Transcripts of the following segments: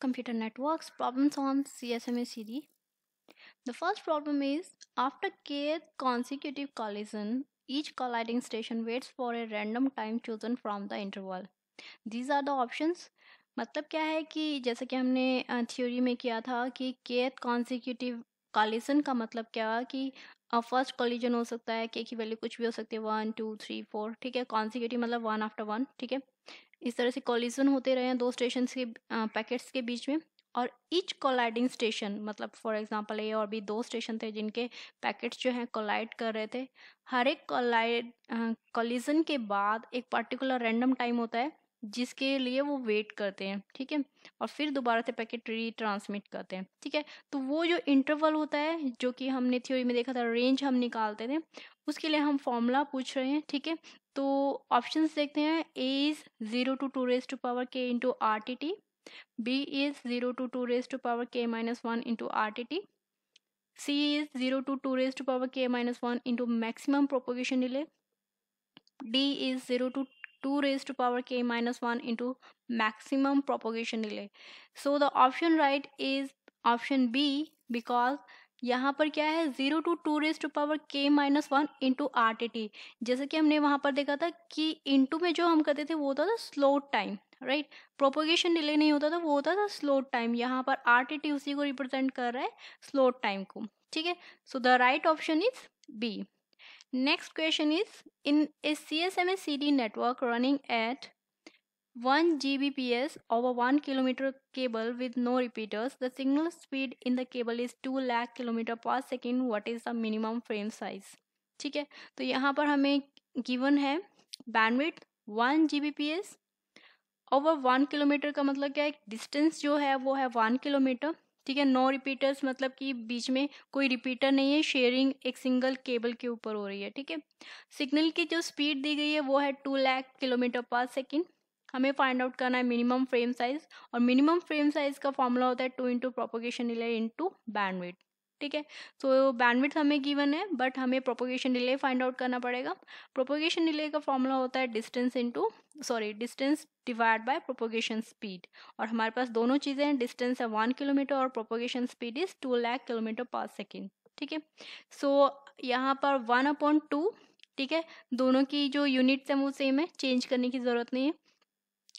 computer networks problems on CSMA CD. The first problem is after kth consecutive collision, each colliding station waits for a random time chosen from the interval. These are the options. मतलब क्या है कि जैसे कि हमने theory में किया था कि केथ कॉन्सिक्यूटिव कॉलिजन का मतलब क्या कि फ़र्स्ट कॉलिजन हो सकता है के की वैल्यू कुछ भी हो सकती है वन टू थ्री फोर ठीक है कॉन्सिक्यूटिव मतलब वन आफ्टर वन ठीक है इस तरह से कॉलिजन होते रहे हैं दो स्टेशन के पैकेट्स के बीच में और ईच कोलाइडिंग स्टेशन मतलब फॉर एग्जांपल ये और भी दो स्टेशन थे जिनके पैकेट्स जो हैं कोलाइड कर रहे थे। हर एक कोलाइड कॉलिजन के बाद एक पर्टिकुलर रैंडम टाइम होता है जिसके लिए वो वेट करते हैं, ठीक है? और फिर दोबारा से पैकेट रीट्रांसमिट करते हैं, ठीक है? तो वो जो इंटरवल होता है, जो कि हमने थ्योरी में देखा था रेंज हम निकालते थे, उसके लिए हम फॉर्मूला पूछ रहे हैं, ठीक है? तो ऑप्शन देखते हैं A is zero to two raise to power K into R T T B is zero to two raise to power K minus one into R T T C is zero to two raise to power K minus one into maximum propagation delay D is zero to 2 raised to power k minus 1 into maximum propagation delay. So, the option right is option B because यहाँ पर क्या है? Zero to two raise to power K minus one into R T T जैसे कि हमने वहाँ पर देखा था कि इंटू में जो हम करते थे, वो होता था slot time right propagation delay नहीं होता था, वो होता था स्लो टाइम यहाँ पर आर टी टी उसी को रिप्रेजेंट कर रहा है स्लो टाइम को, ठीक है? So the right option is B Next question is in a CSMA CD network running at 1 Gbps over 1 kilometer cable with no repeaters, the signal speed in the cable is 2 lakh kilometer per second. What is the minimum frame size? ठीक है तो यहाँ पर हमें given है bandwidth 1 Gbps over one kilometre का मतलब क्या है डिस्टेंस जो है वो है वन किलोमीटर ठीक है नो रिपीटर्स मतलब कि बीच में कोई रिपीटर नहीं है शेयरिंग एक सिंगल केबल के ऊपर हो रही है, ठीक है? सिग्नल की जो स्पीड दी गई है वो है two lakh kilometre per second हमें फाइंड आउट करना है मिनिमम फ्रेम साइज़ और मिनिमम फ्रेम साइज़ का फॉर्मूला होता है two into propagation delay into bandwidth ठीक है? तो बैंडविड्थ हमें गिवन है बट हमें प्रोपोगेशन डिले फाइंड आउट करना पड़ेगा। प्रोपोगेशन डिले का फॉर्मूला होता है distance into sorry distance divide by propagation speed और हमारे पास दोनों चीज़ें हैं डिस्टेंस है वन किलोमीटर और propagation speed is two lakh kilometre per second ठीक है? सो यहाँ पर वन अपॉइंट टू ठीक है? दोनों की जो यूनिट्स हैं वो सेम है चेंज करने की ज़रूरत नहीं है।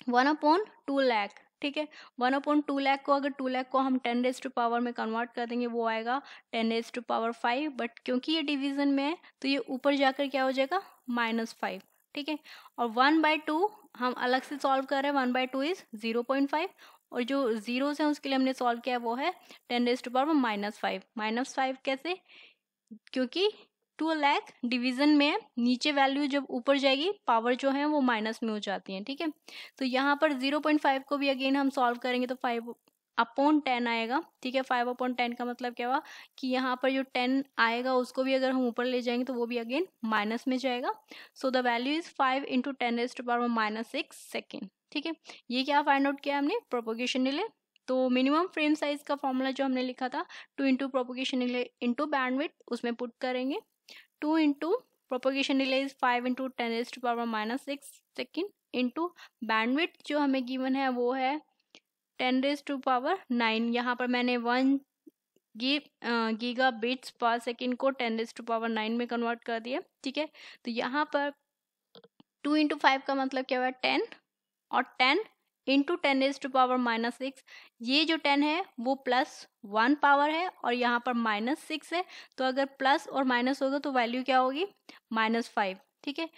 वन अपॉन टू लैख ठीक है? वन अपॉइंट टू लैख को अगर टू लैख को हम टेन डेज़ टू पावर में कन्वर्ट कर देंगे, वो आएगा ten raise to power five but क्योंकि ये डिवीज़न में है तो ये ऊपर जाकर क्या हो जाएगा? माइनस फाइव ठीक है? और वन बाई टू हम अलग से सॉल्व कर रहे हैं one by two is zero point five और जो ज़ीरो से उसके लिए हमने सॉल्व किया वो है ten raise to power minus five minus five कैसे? क्योंकि टू लैख डिवीज़न में नीचे वैल्यू जब ऊपर जाएगी पावर जो है वो माइनस में हो जाती है, ठीक है? तो यहाँ पर ज़ीरो पॉइंट फाइव को भी अगेन हम सॉल्व करेंगे तो फाइव अपॉन टेन आएगा, ठीक है? फाइव अपॉन टेन का मतलब क्या हुआ? कि यहाँ पर जो टेन आएगा, उसको भी अगर हम ऊपर ले जाएँगे तो वो भी अगेन माइनस में जाएगा। So the value is five into ten raise to power minus six second ठीक है? ये क्या फाइंड आउट किया हमने? प्रोपोगेशन डिले तो मिनिमम फ्रेम साइज़ का फॉर्मूला जो हमने लिखा था two into propagation delay into bandwidth उसमें पुट करेंगे। Two into propagation delay is five into ten raise to power minus six. Second into bandwidth जो हमें गिवन है वो है ten raise to power nine यहाँ पर मैंने वन गी गीगा बिट्स पर सेकेंड को ten raise to power nine में कन्वर्ट कर दिया, ठीक है? तो यहाँ पर टू इंटू फाइव का मतलब क्या हुआ? टेन। और ten into ten raise to power minus six ये जो टेन है, वो प्लस वन पावर है और यहाँ पर माइनस सिक्स है। तो अगर प्लस और माइनस होगा तो वैल्यू क्या होगी? माइनस फाइव ठीक है?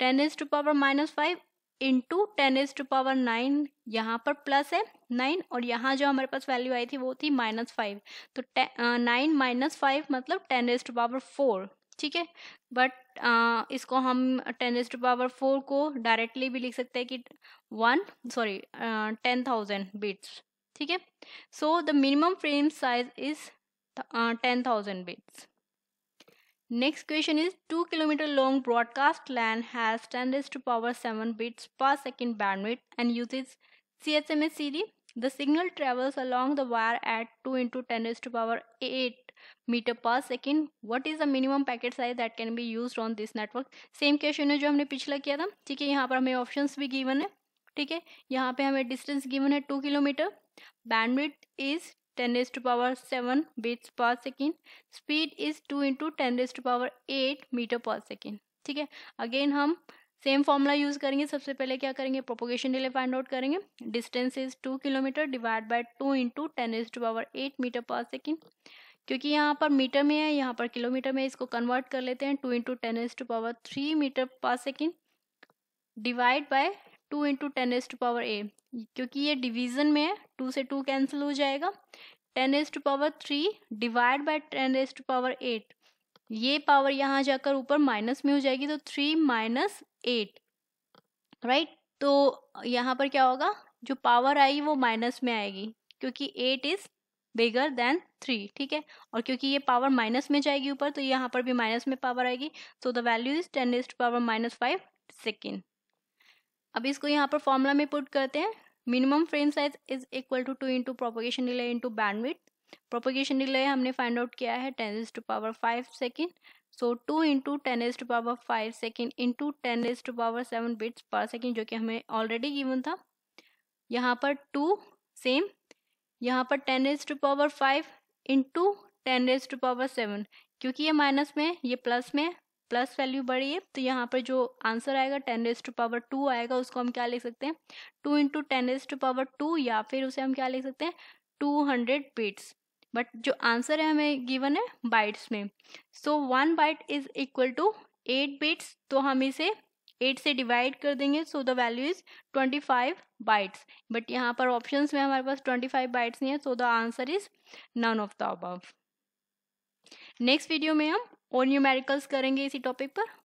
Ten raise to power minus five into ten raise to power nine यहाँ पर प्लस है नाइन और यहाँ जो हमारे पास वैल्यू आई थी वो थी माइनस फाइव तो नाइन माइनस फाइव मतलब ten raise to power four ठीक है? बट इसको हम ten is to power four को डायरेक्टली भी लिख सकते हैं कि one sorry ten thousand bits ठीक है? So the minimum frame size is ten thousand bits next question is two kilometre long broadcast LAN has ten is to power seven bits per second bandwidth and use is C H M S C D the signal travels along the wire at two into ten raise to power eight meter per second. What is the minimum packet size that can be used on this network? Same question है जो हमने पिछला किया था। ठीक है, यहाँ पर हमें ऑप्शंस भी गिवन है। ठीक है, यहाँ पे हमें डिस्टेंस गिवन है two kilometre bandwidth is ten raise to power seven bits per second speed is two into ten raise to power eight metre per second ठीक है अगेन हम सेम फॉर्मूला यूज़ करेंगे। सबसे पहले क्या करेंगे? प्रोपोगेशन डिले फाइंड आउट करेंगे। Distance is two kilometre divide by two into ten raise to power eight metre per second क्योंकि यहाँ पर मीटर में है, यहाँ पर किलोमीटर में इसको कन्वर्ट कर लेते हैं two into ten is to power three metre per second divide by two into ten is to power eight क्योंकि ये डिवीज़न में है टू से टू कैंसिल हो जाएगा। Ten is to power three divide by ten is to power eight ये power यहाँ जाकर ऊपर माइनस में हो जाएगी तो थ्री माइनस एट राइट तो यहाँ पर क्या होगा? जो पावर आई वो माइनस में आएगी, क्योंकि eight is bigger than three ठीक है? और क्योंकि ये पावर माइनस में जाएगी ऊपर तो यहाँ पर भी माइनस में पावर आएगी। So the value is ten is power minus five second अब इसको यहाँ पर फॉर्मूला में पुट करते हैं। Minimum frame size is equal to two into propagation delay into bandwidth propagation delay हमने फाइंड आउट किया है ten is to power five second so two into ten is to power five second into ten is to power seven bits per second जो कि हमें already given था। यहाँ पर two same यहाँ पर ten raise to power five into ten raise to power seven क्योंकि ये माइनस में, ये प्लस में प्लस वैल्यू बढ़ी है तो यहाँ पर जो आंसर आएगा, ten raise to power two आएगा, उसको हम क्या लिख सकते हैं? Two into ten raise to power two या फिर उसे हम क्या लिख सकते हैं? टू हंड्रेड बिट्स बट जो आंसर है हमें गिवन है बाइट्स में. So one byte is equal to eight bits तो हम इसे एट से डिवाइड कर देंगे so the value is twenty five bytes but यहाँ पर ऑप्शन में हमारे पास ट्वेंटी फाइव बाइट्स नहीं है so the answer is none of the above next video में हम और न्यूमेरिकल्स करेंगे इसी टॉपिक पर.